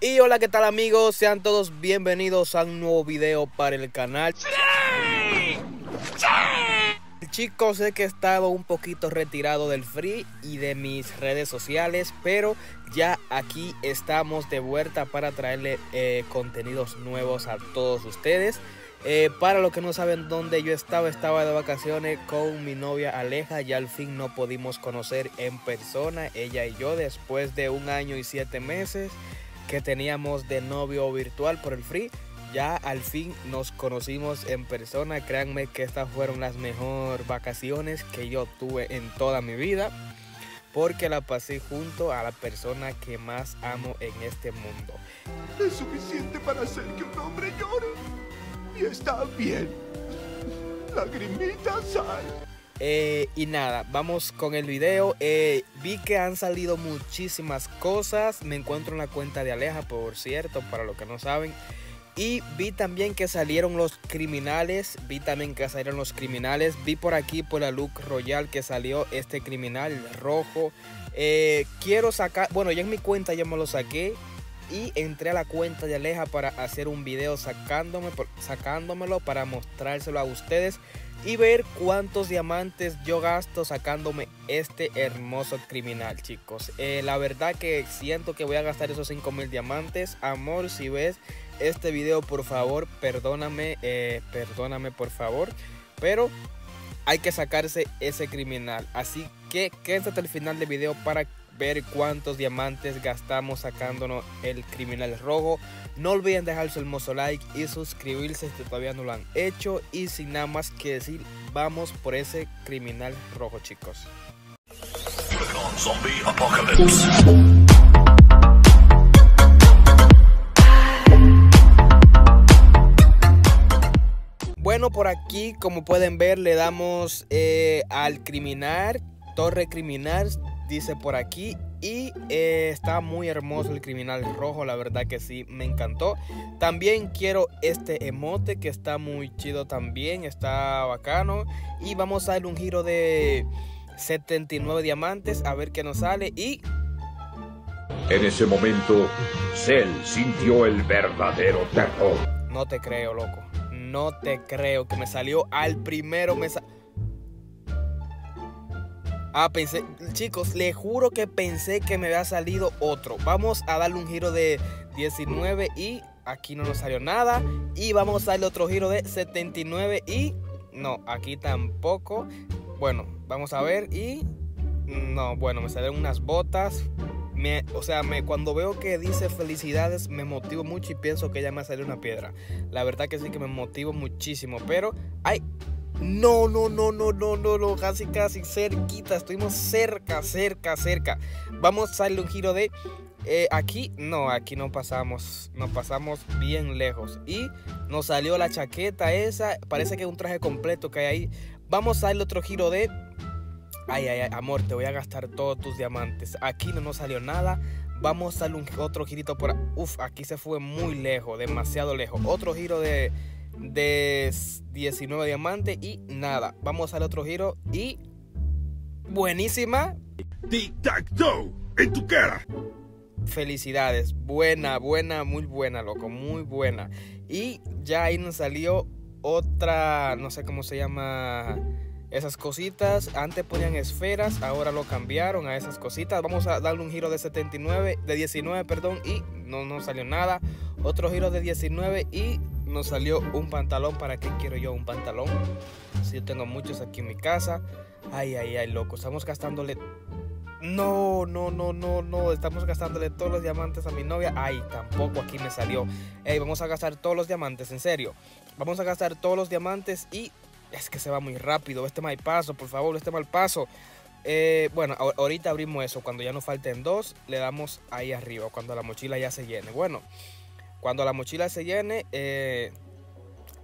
Y hola, ¿qué tal amigos? Sean todos bienvenidos a un nuevo video para el canal. Chicos, sé que he estado un poquito retirado del free y de mis redes sociales, pero ya aquí estamos de vuelta para traerle eh, contenidos nuevos a todos ustedes. Eh, para los que no saben dónde yo estaba, estaba de vacaciones con mi novia Aleja. Ya al fin no pudimos conocer en persona, ella y yo, después de un año y siete meses que teníamos de novio virtual por el free. Ya al fin nos conocimos en persona. Créanme que estas fueron las mejores vacaciones que yo tuve en toda mi vida. Porque la pasé junto a la persona que más amo en este mundo. Es suficiente para hacer que un hombre llore. Y está bien. Lagrimita sal. Eh, y nada, vamos con el video. Eh, vi que han salido muchísimas cosas. Me encuentro en la cuenta de Aleja, por cierto, para los que no saben. Y vi también que salieron los criminales. Vi también que salieron los criminales. Vi por aquí por la look royal que salió este criminal rojo. Eh, quiero sacar, bueno, ya en mi cuenta ya me lo saqué. Y entré a la cuenta de Aleja para hacer un video sacándome, sacándomelo para mostrárselo a ustedes y ver cuántos diamantes yo gasto sacándome este hermoso criminal, chicos. Eh, la verdad que siento que voy a gastar esos 5000 diamantes. Amor, si ves este video, por favor, perdóname, eh, perdóname, por favor. Pero hay que sacarse ese criminal. Así que quédate hasta el final del video para ver cuántos diamantes gastamos sacándonos el criminal rojo. No olviden dejar su hermoso like y suscribirse si todavía no lo han hecho. Y sin nada más que decir, vamos por ese criminal rojo, chicos. Bueno, por aquí, como pueden ver, le damos eh, al criminal, torre criminal, dice por aquí. Y eh, está muy hermoso el criminal rojo, la verdad que sí, me encantó. También quiero este emote que está muy chido también, está bacano. Y vamos a darle un giro de 79 diamantes, a ver qué nos sale. Y... En ese momento, Cell sintió el verdadero terror. No te creo, loco. No te creo que me salió al primero. Me Ah, pensé, chicos, le juro que pensé que me había salido otro. Vamos a darle un giro de 19 y aquí no nos salió nada. Y vamos a darle otro giro de 79 y no, aquí tampoco. Bueno, vamos a ver y no, bueno, me salieron unas botas. Me, o sea, me, cuando veo que dice felicidades me motivo mucho y pienso que ya me salió una piedra. La verdad que sí que me motivo muchísimo, pero hay no, no, no, no, no, no, no, casi, casi cerquita. Estuvimos cerca, cerca, cerca. Vamos a darle un giro de eh, aquí. No, aquí no pasamos. Nos pasamos bien lejos. Y nos salió la chaqueta esa. Parece que es un traje completo que hay ahí. Vamos a darle otro giro de. Ay, ay, ay, amor, te voy a gastar todos tus diamantes. Aquí no nos salió nada. Vamos a darle otro girito por. Uf, aquí se fue muy lejos, demasiado lejos. Otro giro de de 19 diamantes y nada. Vamos al otro giro y buenísima. Tic tac toe en tu cara. Felicidades, buena, buena, muy buena, loco, muy buena. Y ya ahí nos salió otra, no sé cómo se llama esas cositas. Antes ponían esferas, ahora lo cambiaron a esas cositas. Vamos a darle un giro de 79, de 19, perdón, y no nos salió nada. Otro giro de 19 y nos salió un pantalón. ¿Para qué quiero yo un pantalón? Si yo tengo muchos aquí en mi casa. Ay, ay, ay, loco. Estamos gastándole. No, no, no, no, no. Estamos gastándole todos los diamantes a mi novia. Ay, tampoco aquí me salió. Ey, vamos a gastar todos los diamantes, en serio. Vamos a gastar todos los diamantes y es que se va muy rápido. Este mal paso, por favor, este mal paso. Eh, bueno, ahorita abrimos eso. Cuando ya nos falten dos, le damos ahí arriba. Cuando la mochila ya se llene. Bueno, cuando la mochila se llene, eh,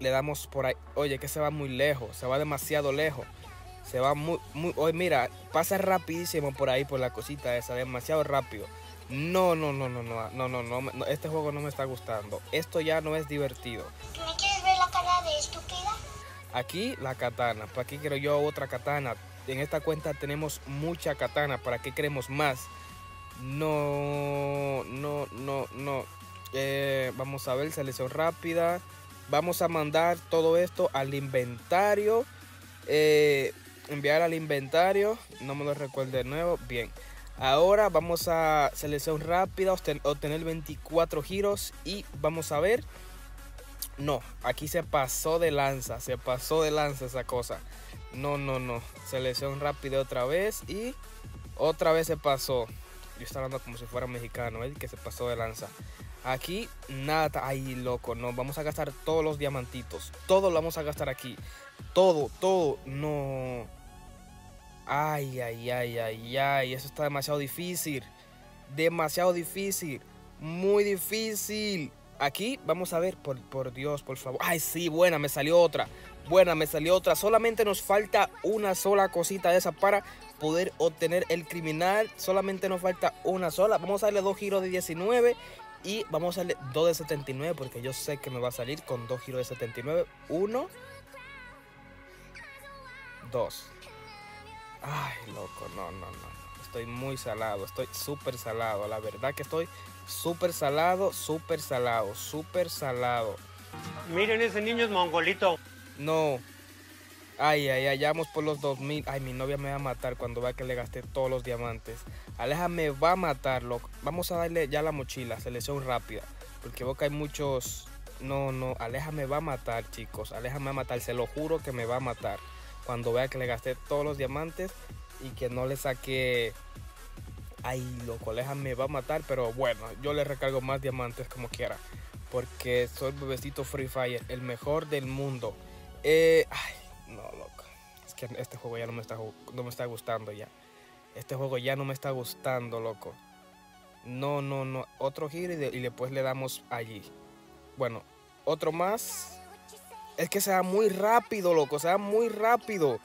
le damos por ahí. Oye, que se va muy lejos, se va demasiado lejos. Se va muy, muy. Oye, mira, pasa rapidísimo por ahí, por la cosita esa, demasiado rápido. No, no, no, no, no, no, no, no, este juego no me está gustando. Esto ya no es divertido. ¿Me quieres ver la cara de estúpida? Aquí la katana, para aquí quiero yo otra katana. En esta cuenta tenemos mucha katana, ¿para qué queremos más? No, no, no, no. Eh, vamos a ver, selección rápida. Vamos a mandar todo esto al inventario. Eh, enviar al inventario. No me lo recuerdo de nuevo. Bien. Ahora vamos a selección rápida, obtener 24 giros y vamos a ver. No, aquí se pasó de lanza, se pasó de lanza esa cosa. No, no, no. Selección rápida otra vez y otra vez se pasó. Yo estaba hablando como si fuera mexicano, ¿eh? que se pasó de lanza. Aquí nada, ay loco, no, vamos a gastar todos los diamantitos. Todo lo vamos a gastar aquí. Todo, todo, no. Ay, ay, ay, ay, ay, eso está demasiado difícil. Demasiado difícil. Muy difícil. Aquí vamos a ver, por, por Dios, por favor. Ay, sí, buena, me salió otra. Buena, me salió otra. Solamente nos falta una sola cosita de esa para poder obtener el criminal. Solamente nos falta una sola. Vamos a darle dos giros de 19 y vamos a darle dos de 79 porque yo sé que me va a salir con dos giros de 79. Uno. Dos. Ay, loco, no, no, no. Estoy muy salado, estoy súper salado. La verdad que estoy súper salado, súper salado, súper salado. Miren, ese niño es mongolito. No. Ay, ay, ay, vamos por los 2000. Ay, mi novia me va a matar cuando vea que le gasté todos los diamantes. Aleja me va a matar, loco. Vamos a darle ya la mochila, selección rápida. Porque veo que hay muchos... No, no, Aleja me va a matar, chicos. Aleja me va a matar, se lo juro que me va a matar cuando vea que le gasté todos los diamantes y que no le saqué... Ay, loco, Aleja me va a matar, pero bueno, yo le recargo más diamantes como quiera. Porque soy bebecito Free Fire, el mejor del mundo. Eh, este juego ya no me está, no me está gustando ya. Este juego ya no me está gustando, loco. No, no, no. Otro giro y, y después le damos allí. Bueno, otro más es que sea muy rápido, loco. Sea muy rápido.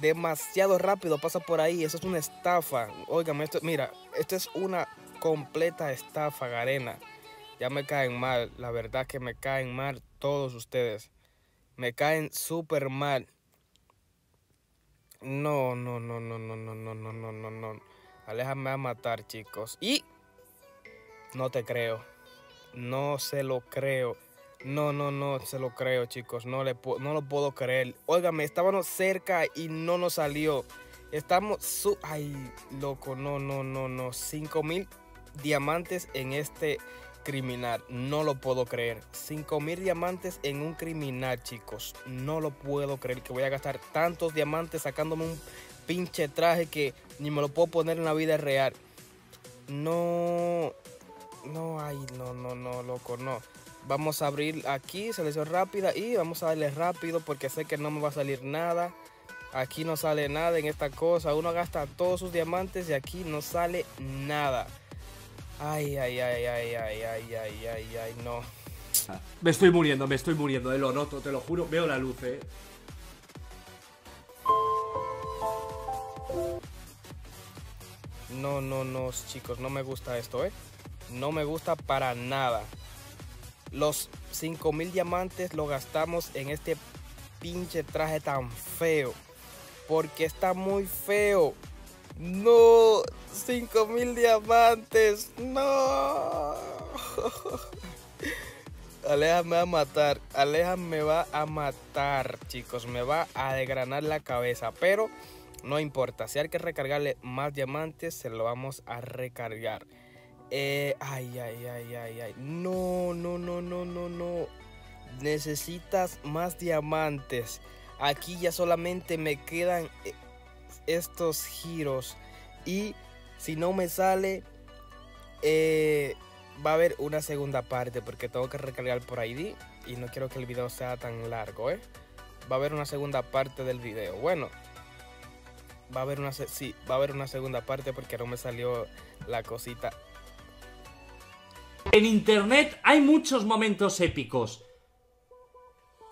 Demasiado rápido pasa por ahí. Eso es una estafa. Óigame, esto, mira, esto es una completa estafa, Garena. Ya me caen mal. La verdad que me caen mal todos ustedes. Me caen súper mal. No, no, no, no, no, no, no, no, no, no, no. Aléjame a matar, chicos. Y no te creo. No se lo creo. No, no, no se lo creo, chicos. No, le no lo puedo creer. Óigame, estábamos cerca y no nos salió. Estamos su... Ay, loco, no, no, no, no. 5 mil diamantes en este criminal. No lo puedo creer. 5 mil diamantes en un criminal, chicos. No lo puedo creer que voy a gastar tantos diamantes sacándome un pinche traje que ni me lo puedo poner en la vida real. No... No, ay, no, no, no, loco, no. Vamos a abrir aquí, selección rápida y vamos a darle rápido porque sé que no me va a salir nada. Aquí no sale nada en esta cosa. Uno gasta todos sus diamantes y aquí no sale nada. Ay, ay, ay, ay, ay, ay, ay, ay, ay, no. Me estoy muriendo, me estoy muriendo, eh, lo noto, te lo juro. Veo la luz, eh. No, no, no, chicos, no me gusta esto, eh. No me gusta para nada. Los 5000 diamantes lo gastamos en este pinche traje tan feo. Porque está muy feo. No, 5000 diamantes. No. Aleja me va a matar. Aleja me va a matar, chicos. Me va a degranar la cabeza. Pero no importa. Si hay que recargarle más diamantes, se lo vamos a recargar. Eh, ay, ay, ay, ay, ay. No, no, no, no, no, no. Necesitas más diamantes. Aquí ya solamente me quedan eh, estos giros. Y si no me sale, eh, va a haber una segunda parte. Porque tengo que recargar por ID. Y no quiero que el video sea tan largo, ¿eh? Va a haber una segunda parte del video. Bueno, va a haber una, sí, va a haber una segunda parte porque no me salió la cosita en internet hay muchos momentos épicos.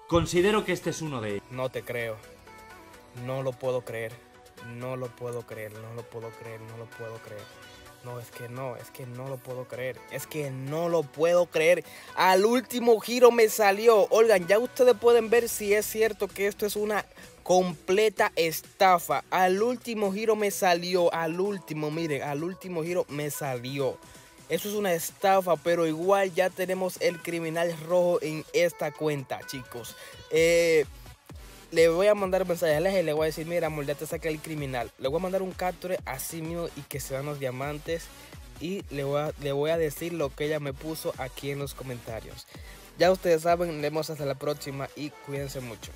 Considero que este es uno de ellos. No te creo. No lo puedo creer. No lo puedo creer. No lo puedo creer. No lo puedo creer. No, es que no, es que no lo puedo creer. Es que no lo puedo creer. Al último giro me salió. Oigan, ya ustedes pueden ver si es cierto que esto es una completa estafa. Al último giro me salió. Al último, miren, al último giro me salió. Eso es una estafa, pero igual ya tenemos el criminal rojo en esta cuenta, chicos. Eh, le voy a mandar mensaje a Aleja y le voy a decir, mira, amor, ya te saqué el criminal. Le voy a mandar un capture así mío y que se dan los diamantes. Y le voy, a, le voy a decir lo que ella me puso aquí en los comentarios. Ya ustedes saben, nos vemos hasta la próxima y cuídense mucho.